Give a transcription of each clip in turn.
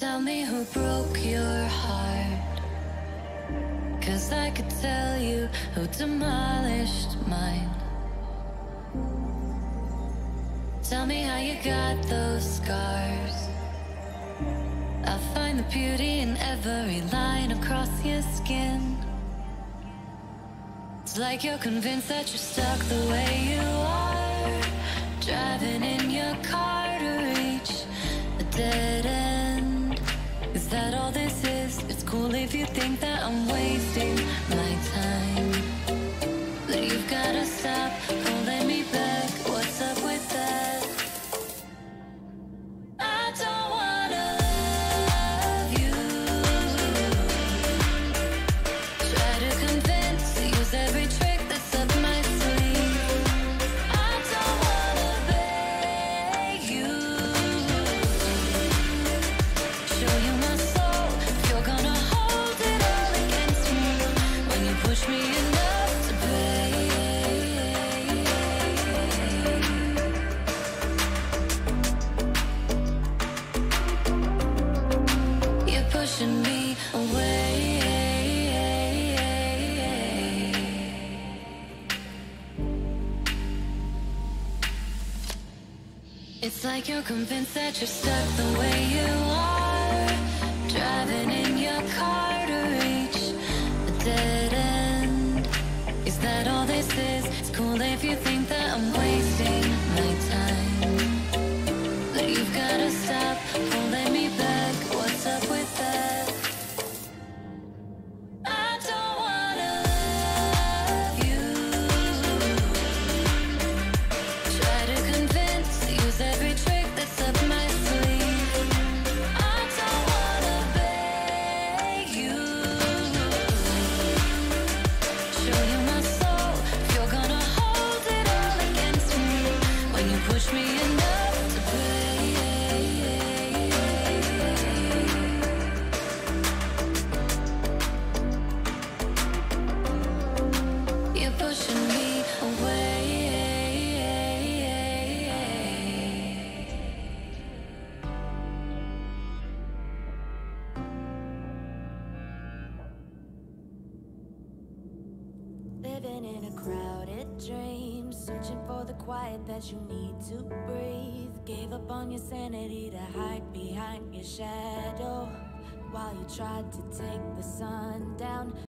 Tell me who broke your heart. Cause I could tell you who demolished mine. Tell me how you got those scars. I find the beauty in every line across your skin. It's like you're convinced that you're stuck the way you are. Driving in stop like you're convinced that you're stuck the way you are. Tried to take the sun down.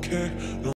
Don't care. No